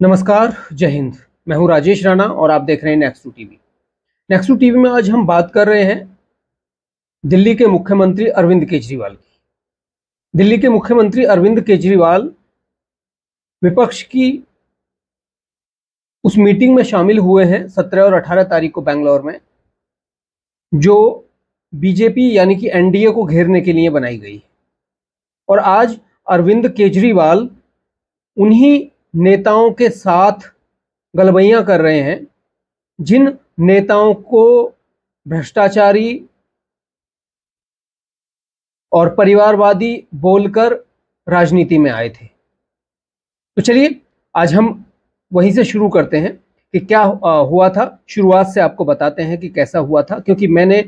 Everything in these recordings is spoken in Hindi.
नमस्कार, जय हिंद। मैं हूँ राजेश राणा और आप देख रहे हैं नेक्स्ट टीवी नेक्स्ट टीवी में आज हम बात कर रहे हैं दिल्ली के मुख्यमंत्री अरविंद केजरीवाल की। दिल्ली के मुख्यमंत्री अरविंद केजरीवाल विपक्ष की उस मीटिंग में शामिल हुए हैं सत्रह और अठारह तारीख को बेंगलोर में, जो बीजेपी यानी कि एनडीए को घेरने के लिए बनाई गई। और आज अरविंद केजरीवाल उन्हीं नेताओं के साथ गलबैयां कर रहे हैं, जिन नेताओं को भ्रष्टाचारी और परिवारवादी बोलकर राजनीति में आए थे। तो चलिए, आज हम वहीं से शुरू करते हैं कि क्या हुआ था। शुरुआत से आपको बताते हैं कि कैसा हुआ था, क्योंकि मैंने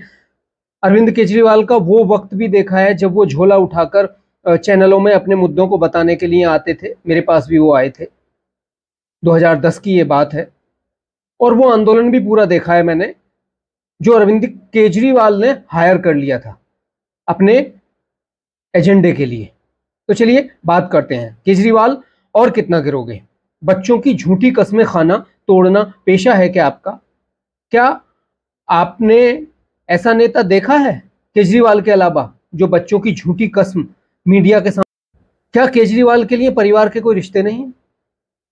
अरविंद केजरीवाल का वो वक्त भी देखा है जब वो झोला उठाकर चैनलों में अपने मुद्दों को बताने के लिए आते थे। मेरे पास भी वो आए थे। 2010 की ये बात है। और वो आंदोलन भी पूरा देखा है मैंने, जो अरविंद केजरीवाल ने हायर कर लिया था अपने एजेंडे के लिए। तो चलिए बात करते हैं। केजरीवाल और कितना गिरोगे? बच्चों की झूठी कस्में खाना, तोड़ना, पेशा है क्या आपका? क्या आपने ऐसा नेता देखा है केजरीवाल के अलावा, जो बच्चों की झूठी कस्म मीडिया के सामने क्या केजरीवाल के लिए परिवार के कोई रिश्ते नहीं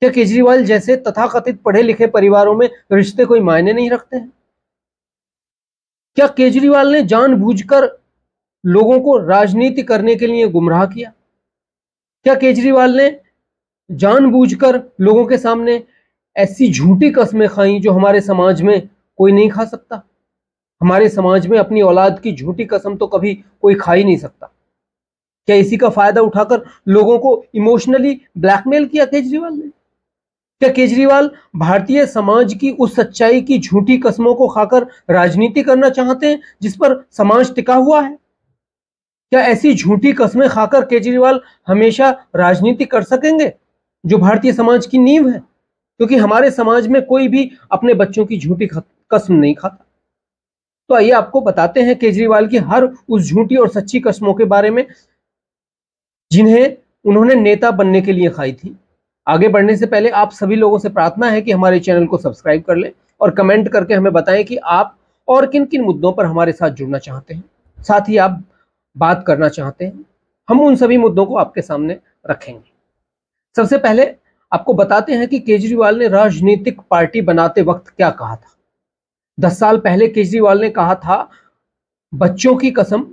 क्या केजरीवाल जैसे तथाकथित पढ़े लिखे परिवारों में रिश्ते कोई मायने नहीं रखते हैं? क्या केजरीवाल ने जानबूझकर लोगों को राजनीति करने के लिए गुमराह किया? क्या केजरीवाल ने जानबूझकर लोगों के सामने ऐसी झूठी कस्में खाई जो हमारे समाज में कोई नहीं खा सकता? हमारे समाज में अपनी औलाद की झूठी कसम तो कभी कोई खा ही नहीं सकता। क्या इसी का फ़ायदा उठाकर लोगों को इमोशनली ब्लैकमेल किया केजरीवाल ने? क्या केजरीवाल भारतीय समाज की उस सच्चाई की झूठी कस्मों को खाकर राजनीति करना चाहते हैं जिस पर समाज टिका हुआ है? क्या ऐसी झूठी कस्में खाकर केजरीवाल हमेशा राजनीति कर सकेंगे, जो भारतीय समाज की नींव है? क्योंकि हमारे समाज में कोई भी अपने बच्चों की झूठी कसम नहीं खाता। तो आइए आपको बताते हैं केजरीवाल की हर उस झूठी और सच्ची कस्मों के बारे में, जिन्हें उन्होंने नेता बनने के लिए खाई थी। आगे बढ़ने से पहले आप सभी लोगों से प्रार्थना है कि हमारे चैनल को सब्सक्राइब कर लें और कमेंट करके हमें बताएँ कि आप और किन किन मुद्दों पर हमारे साथ जुड़ना चाहते हैं। साथ ही आप बात करना चाहते हैं, हम उन सभी मुद्दों को आपके सामने रखेंगे। सबसे पहले आपको बताते हैं कि केजरीवाल ने राजनीतिक पार्टी बनाते वक्त क्या कहा था। दस साल पहले केजरीवाल ने कहा था, बच्चों की कसम,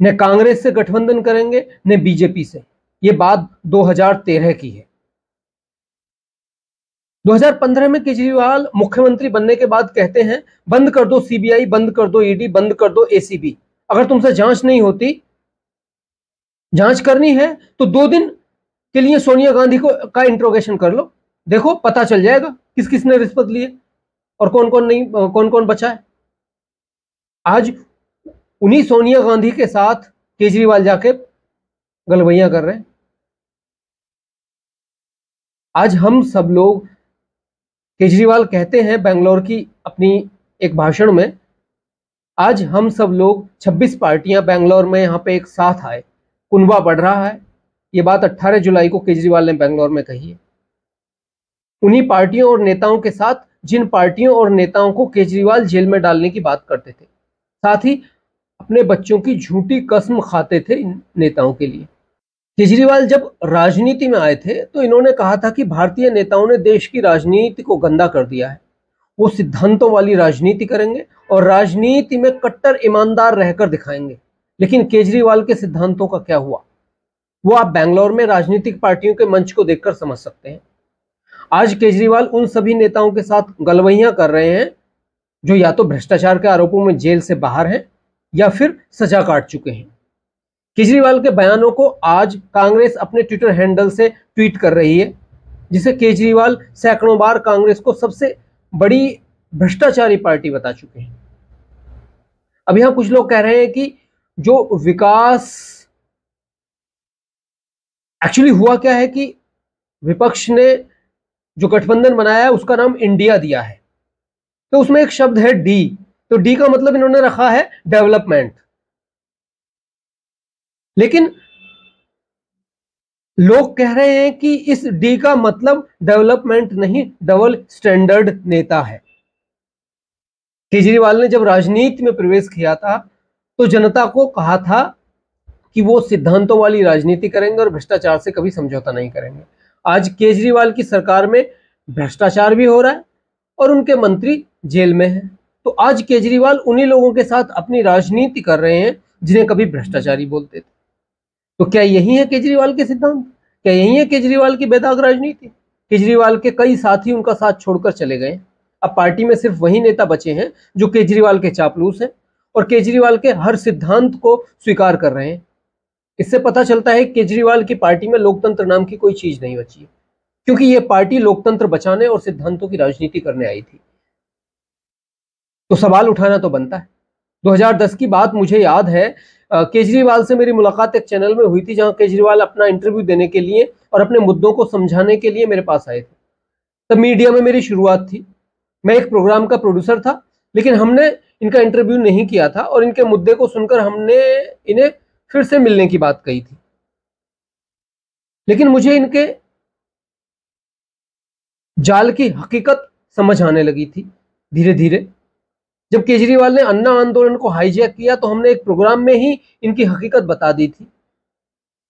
न कांग्रेस से गठबंधन करेंगे, न बीजेपी से। यह बात 2013 की है। 2015 में केजरीवाल मुख्यमंत्री बनने के बाद कहते हैं, बंद कर दो सीबीआई, बंद कर दो ईडी, बंद कर दो एसीबी। अगर तुमसे जाँच नहीं होती, जाँच करनी है तो दो दिन के लिए सोनिया गांधी को का इंट्रोगेशन कर लो। देखो, पता चल जाएगा किस किसने रिश्वत लिए और कौन कौन नहीं कौन कौन बचा है? आज उन्हीं सोनिया गांधी के साथ केजरीवाल जाके गलबैया कर रहे हैं। आज हम सब लोग केजरीवाल कहते हैं बेंगलोर की अपनी एक भाषण में, आज हम सब लोग 26 पार्टियाँ बेंगलोर में यहाँ पे एक साथ आए। कुनबा बढ़ रहा है। ये बात 18 जुलाई को केजरीवाल ने बेंगलोर में कही है। उन्हीं पार्टियों और नेताओं के साथ जिन पार्टियों और नेताओं को केजरीवाल जेल में डालने की बात करते थे, साथ ही अपने बच्चों की झूठी कसम खाते थे इन नेताओं के लिए। केजरीवाल जब राजनीति में आए थे तो इन्होंने कहा था कि भारतीय नेताओं ने देश की राजनीति को गंदा कर दिया है। वो सिद्धांतों वाली राजनीति करेंगे और राजनीति में कट्टर ईमानदार रहकर दिखाएँगे। लेकिन केजरीवाल के सिद्धांतों का क्या हुआ? वो आप बैंगलोर में राजनीतिक पार्टियों के मंच को देखकर समझ सकते हैं। आज केजरीवाल उन सभी नेताओं के साथ गलवैया कर रहे हैं, जो या तो भ्रष्टाचार के आरोपों में जेल से बाहर हैं, या फिर सजा काट चुके हैं। केजरीवाल के बयानों को आज कांग्रेस अपने ट्विटर हैंडल से ट्वीट कर रही है, जिसे केजरीवाल सैकड़ों बार कांग्रेस को सबसे बड़ी भ्रष्टाचारी पार्टी बता चुके हैं। अब यहाँ कुछ लोग कह रहे हैं कि जो विकास एक्चुअली हुआ क्या है कि विपक्ष ने जो गठबंधन बनाया है, उसका नाम इंडिया दिया है। तो उसमें एक शब्द है डी। तो डी का मतलब इन्होंने रखा है डेवलपमेंट। लेकिन लोग कह रहे हैं कि इस डी का मतलब डेवलपमेंट नहीं, डबल स्टैंडर्ड नेता है। केजरीवाल ने जब राजनीति में प्रवेश किया था तो जनता को कहा था कि वो सिद्धांतों वाली राजनीति करेंगे और भ्रष्टाचार से कभी समझौता नहीं करेंगे। आज केजरीवाल की सरकार में भ्रष्टाचार भी हो रहा है और उनके मंत्री जेल में हैं। तो आज केजरीवाल उन्हीं लोगों के साथ अपनी राजनीति कर रहे हैं जिन्हें कभी भ्रष्टाचारी बोलते थे। तो क्या यही है केजरीवाल के सिद्धांत? क्या यही है केजरीवाल की बेदाग राजनीति? केजरीवाल के कई साथी उनका साथ छोड़कर चले गए। अब पार्टी में सिर्फ़ वही नेता बचे हैं जो केजरीवाल के चापलूस हैं और केजरीवाल के हर सिद्धांत को स्वीकार कर रहे हैं। इससे पता चलता है केजरीवाल की पार्टी में लोकतंत्र नाम की कोई चीज़ नहीं बची है, क्योंकि यह पार्टी लोकतंत्र बचाने और सिद्धांतों की राजनीति करने आई थी। तो सवाल उठाना तो बनता है। 2010 की बात मुझे याद है केजरीवाल से मेरी मुलाकात एक चैनल में हुई थी, जहाँ केजरीवाल अपना इंटरव्यू देने के लिए और अपने मुद्दों को समझाने के लिए मेरे पास आए थे। तब मीडिया में मेरी शुरुआत थी। मैं एक प्रोग्राम का प्रोड्यूसर था, लेकिन हमने इनका इंटरव्यू नहीं किया था और इनके मुद्दे को सुनकर हमने इन्हें फिर से मिलने की बात कही थी। लेकिन मुझे इनके जाल की हकीकत समझ आने लगी थी धीरे धीरे जब केजरीवाल ने अन्ना आंदोलन को हाईजैक किया तो हमने एक प्रोग्राम में ही इनकी हकीकत बता दी थी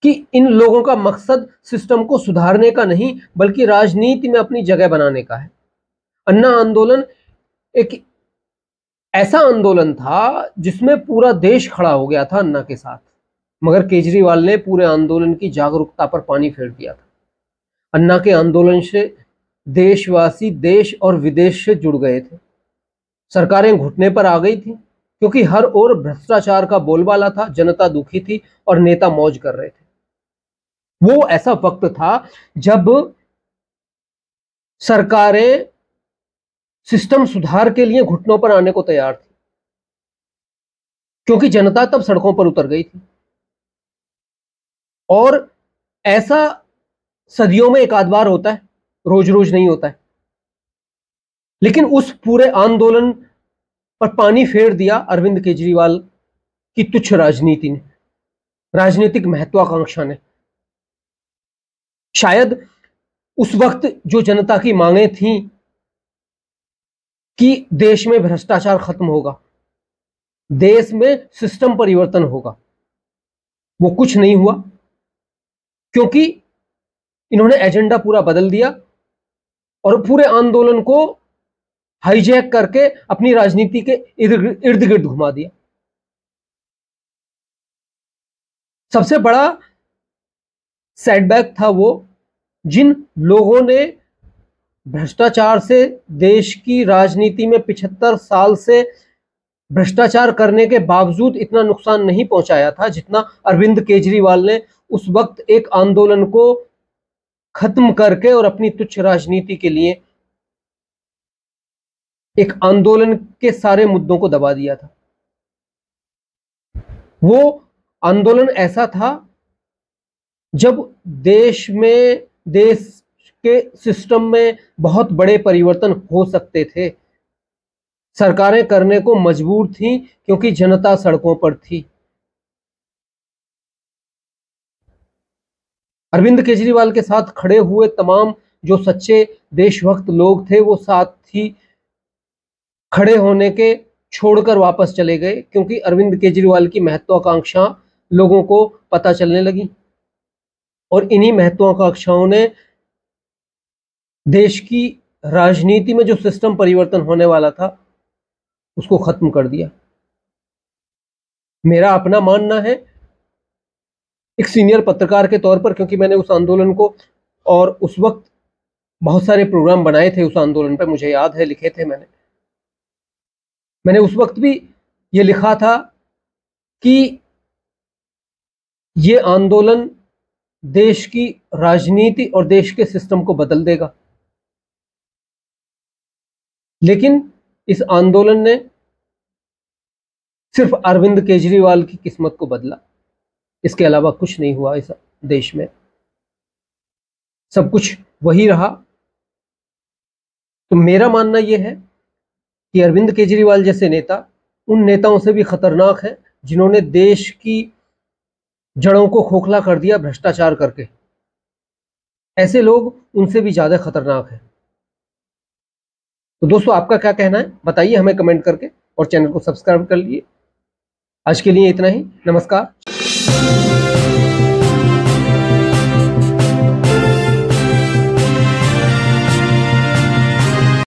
कि इन लोगों का मकसद सिस्टम को सुधारने का नहीं, बल्कि राजनीति में अपनी जगह बनाने का है। अन्ना आंदोलन एक ऐसा आंदोलन था जिसमें पूरा देश खड़ा हो गया था अन्ना के साथ। मगर केजरीवाल ने पूरे आंदोलन की जागरूकता पर पानी फेर दिया था। अन्ना के आंदोलन से देशवासी देश और विदेश से जुड़ गए थे। सरकारें घुटने पर आ गई थी, क्योंकि हर ओर भ्रष्टाचार का बोलबाला था, जनता दुखी थी और नेता मौज कर रहे थे। वो ऐसा वक्त था जब सरकारें सिस्टम सुधार के लिए घुटनों पर आने को तैयार थी, क्योंकि जनता तब सड़कों पर उतर गई थी। और ऐसा सदियों में एक आध बार होता है, रोज रोज नहीं होता है। लेकिन उस पूरे आंदोलन पर पानी फेर दिया अरविंद केजरीवाल की तुच्छ राजनीति ने, राजनीतिक महत्वाकांक्षा ने। शायद उस वक्त जो जनता की मांगे थी कि देश में भ्रष्टाचार खत्म होगा, देश में सिस्टम परिवर्तन होगा, वो कुछ नहीं हुआ। क्योंकि इन्होंने एजेंडा पूरा बदल दिया और पूरे आंदोलन को हाईजैक करके अपनी राजनीति के इर्द गिर्द घुमा दिया। सबसे बड़ा सेटबैक था वो जिन लोगों ने भ्रष्टाचार से देश की राजनीति में पिछहत्तर साल से भ्रष्टाचार करने के बावजूद इतना नुकसान नहीं पहुँचाया था जितना अरविंद केजरीवाल ने उस वक्त एक आंदोलन को खत्म करके और अपनी तुच्छ राजनीति के लिए एक आंदोलन के सारे मुद्दों को दबा दिया था। वो आंदोलन ऐसा था जब देश में, देश के सिस्टम में बहुत बड़े परिवर्तन हो सकते थे। सरकारें करने को मजबूर थी क्योंकि जनता सड़कों पर थी। अरविंद केजरीवाल के साथ खड़े हुए तमाम जो सच्चे देशभक्त लोग थे, वो साथ ही खड़े होने के छोड़कर वापस चले गए, क्योंकि अरविंद केजरीवाल की महत्वाकांक्षा लोगों को पता चलने लगी। और इन्हीं महत्वाकांक्षाओं ने देश की राजनीति में जो सिस्टम परिवर्तन होने वाला था, उसको खत्म कर दिया। मेरा अपना मानना है एक सीनियर पत्रकार के तौर पर, क्योंकि मैंने उस आंदोलन को और उस वक्त बहुत सारे प्रोग्राम बनाए थे उस आंदोलन पर मुझे याद है, लिखे थे मैंने। मैंने उस वक्त भी ये लिखा था कि ये आंदोलन देश की राजनीति और देश के सिस्टम को बदल देगा। लेकिन इस आंदोलन ने सिर्फ़ अरविंद केजरीवाल की किस्मत को बदला। इसके अलावा कुछ नहीं हुआ इस देश में। सब कुछ वही रहा। तो मेरा मानना यह है कि अरविंद केजरीवाल जैसे नेता, उन नेताओं से भी खतरनाक है जिन्होंने देश की जड़ों को खोखला कर दिया भ्रष्टाचार करके। ऐसे लोग उनसे भी ज़्यादा खतरनाक है। तो दोस्तों, आपका क्या कहना है? बताइए हमें कमेंट करके और चैनल को सब्सक्राइब कर लिए। आज के लिए इतना ही। नमस्कार। Thank you.